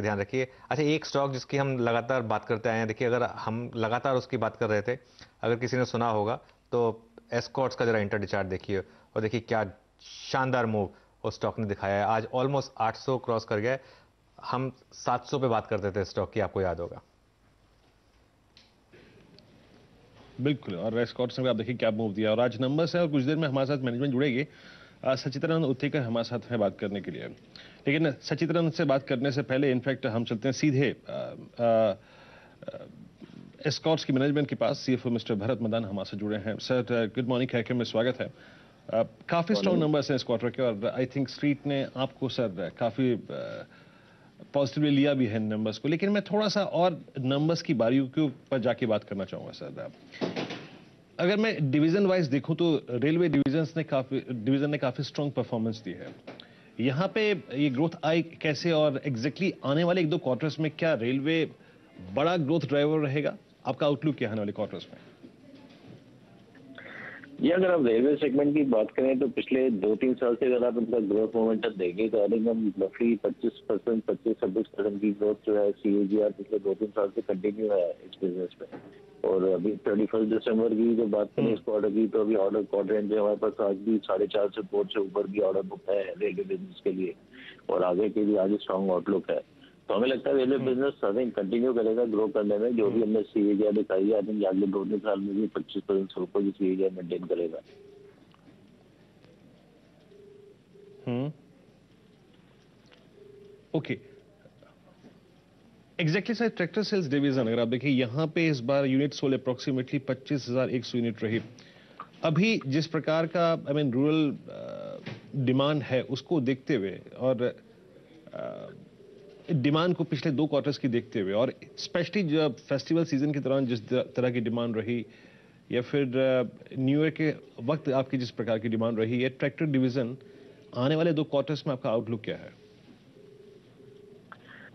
के ध्यान रखिए। अच्छा एक स्टॉक जिसकी हम लगातार बात करते आए हैं, देखिए, अगर हम लगातार उसकी बात कर रहे थे, अगर किसी ने सुना होगा तो एस्कॉट्स का जरा इंटर डिचार्ट देखिए और देखिए क्या शानदार मूव उस स्टॉक ने दिखाया है। आज ऑलमोस्ट 800 क्रॉस कर गया हम 700 पे बात करते थे स्टॉक की, आपको याद होगा। बिल्कुल, और एस्कॉट्स ने आप देखिए क्या मूव दिया। और आज नंबर है और कुछ देर में हमारे साथ मैनेजमेंट जुड़ेगी। सचित्रानंद उत्तेकर हमारे साथ में बात करने के लिए। लेकिन सचित्रानंद से बात करने से पहले इनफैक्ट हम चलते हैं सीधे एस्कॉट्स की मैनेजमेंट के पास। सीएफओ मिस्टर भरत मदान हमारे से जुड़े हैं। सर गुड मॉर्निंग कैके में स्वागत है। uh, काफ़ी स्ट्रॉन्ग नंबर्स हैं इस क्वार्टर के और आई थिंक स्ट्रीट ने आपको सर काफ़ी पॉजिटिवली लिया भी है नंबर्स को। लेकिन मैं थोड़ा सा और नंबर्स की बारियों के ऊपर जाके बात करना चाहूँगा सर अगर मैं डिवीज़न वाइज देखूँ तो रेलवे डिवीज़न ने काफ़ी डिवीज़न ने काफ़ी स्ट्रॉन्ग परफॉर्मेंस दी है। यहाँ पे ये ग्रोथ आई कैसे और एग्जैक्टली exactly आने वाले एक दो क्वार्टर्स में क्या रेलवे बड़ा ग्रोथ ड्राइवर रहेगा? आपका आउटलुक क्या आने वाले क्वार्टर्स में? ये अगर आप रेलवे सेगमेंट की बात करें तो पिछले दो तीन साल से अगर आप इनका ग्रोथ मोमेंटम देंगे तो आई हम रफली पच्चीस परसेंट पच्चीस छब्बीस परसेंट की ग्रोथ जो है सी पिछले दो तीन साल से कंटिन्यू है इस बिज़नेस में। और अभी थर्टी फ़र्स्ट दिसंबर की जो बात करें इस क्वार्टर की तो अभी ऑर्डर क्वार्टर एंड हमारे पास आज भी साढ़े चार सौ करोड़ से ऊपर की ऑर्डर बुक है रेलवे बिज़नेस के लिए। और आगे के भी आज स्ट्रॉन्ग आउटलुक है। तो हमें लगता है रेलवे बिज़नेस आई कंटिन्यू करेगा ग्रो करने में। जो भी हमने सी एजिया दिखाई है आई थिंक अगले दो तीन साल में भी पच्चीस परसेंट से की सी एजिया मेंटेन करेगा okay exactly sir tractor sales division अगर आप देखिए यहाँ पे इस बार यूनिट सोल अप्रोक्सीमेटली पच्चीस हज़ार एक सौ यूनिट रही। अभी जिस प्रकार का आई मीन रूरल डिमांड है उसको देखते हुए और uh, डिमांड को पिछले दो क्वार्टर्स की देखते हुए, और स्पेशली जब फेस्टिवल सीज़न के दौरान जिस तरह की डिमांड रही, या फिर न्यू ईयर के वक्त आपकी जिस प्रकार की डिमांड रही है ट्रैक्टर डिवीज़न आने वाले दो क्वार्टर्स में आपका आउटलुक क्या है?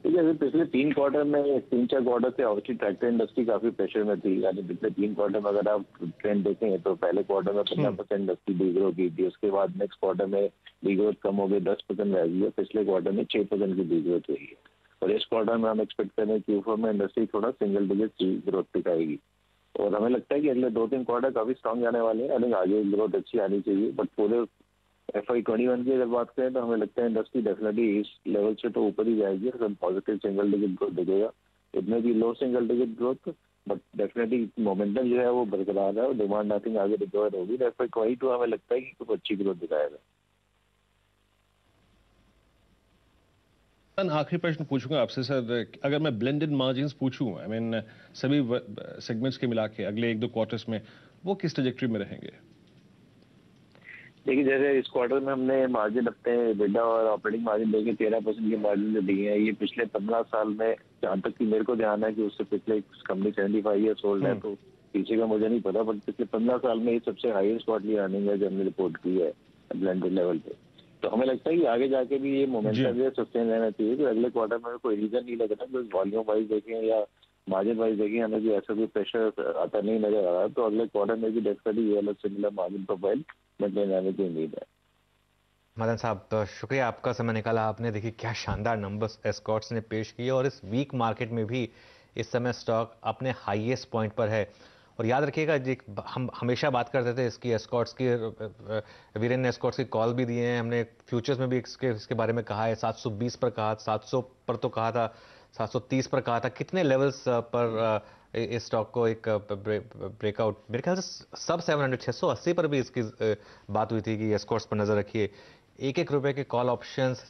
ठीक है पिछले तीन क्वार्टर में तीन चार क्वार्टर से ऑब्वियसली ट्रैक्टर इंडस्ट्री काफ़ी प्रेशर में थी। यानी पिछले तीन क्वार्टर में अगर आप ट्रेंड देखें तो पहले क्वार्टर में पंद्रह परसेंट इंडस्ट्री डी की थी उसके बाद नेक्स्ट क्वार्टर में डी कम हो गई दस परसेंट रह गई है पिछले क्वार्टर में छह परसेंट की डी ग्रोथ हुई है। और इस क्वार्टर में हम एक्सपेक्ट कर रहे हैं क्यू में इंडस्ट्री थोड़ा सिंगल डिजिट की ग्रोथ दिखाएगी। और हमें लगता है कि अगले दो तीन क्वार्टर काफ़ी स्ट्रॉन्ग जाने वाले हैं। आई आगे ग्रोथ अच्छी आनी चाहिए बट पूरे एफ़ आई ट्वेंटी वन की अगर बात करें तो हमें लगता है इंडस्ट्री डेफिनेटली इस लेवल से तो ऊपर ही जाएगी। और पॉजिटिव सिंगल डिजिट ग्रोथ दिखेगा इतने भी low single digit growth but definitely momentum जो है वो बरकरार है और डिमांड आई थिंक आगे रिकवर होगी। एफ़ आई ट्वेंटी टू हमें लगता है कि कुछ अच्छी ग्रोथ दिखाएगा। आखिरी प्रश्न पूछूँगा आपसे, सर। अगर मैं ब्लेंडेड मार्जिन पूछूँ आई मीन सभी सेगमेंट्स के मिला के अगले एक दो क्वार्टर्स में, वो किस ट्रेजेक्ट्री में रहेंगे? देखिए जैसे इस क्वार्टर में हमने मार्जिन अपने बिडा और ऑपरेटिंग मार्जिन देखे तेरह परसेंट के मार्जिन जो दिए हैं ये पिछले पंद्रह साल में जहाँ तक कि मेरे को ध्यान है कि उससे पिछले company seventy five years old है। तो पीछे का मुझे नहीं पता बट पिछले पंद्रह साल में ये सबसे हाईएस्ट क्वार्टरली अर्निंग है जो हमने रिपोर्ट की है ब्लेंडेड लेवल पे तो हमें लगता है कि आगे जाके भी ये मोमेंटम जो है सस्टेन रहना चाहिए तो अगले क्वार्टर में कोई रीजन नहीं लग रहा बिकॉज़ वॉल्यूम वाइज देखें या मार्जिन वाइज देखें हमें भी ऐसा कोई प्रेशर आता नहीं नज़र आ रहा तो अगले क्वार्टर में भी डेफिनेटली ये अलग सिमिलर मार्जिन प्रोफ़ाइल मेंटेन रहने की उम्मीद है। मदन साहब तो शुक्रिया, आपका समय निकाला आपने। देखिए, क्या शानदार नंबर्स एस्कॉट्स ने पेश किए और इस वीक मार्केट में भी इस समय स्टॉक अपने हाईएस्ट पॉइंट पर है। और याद रखिएगा जी हम हमेशा बात करते थे इसकी एस्कॉट्स की वीरेन ने एस्कॉट्स की कॉल भी दिए हैं। हमने फ्यूचर्स में भी इसके इसके बारे में कहा है 720 पर कहा 700 पर तो कहा था। 730 पर कहा था। कितने लेवल्स पर इस स्टॉक को एक ब्रेकआउट मेरे ख्याल से सब 700 680 पर भी इसकी बात हुई थी कि स्कोर्स पर नज़र रखिए। एक एक रुपए के कॉल ऑप्शंस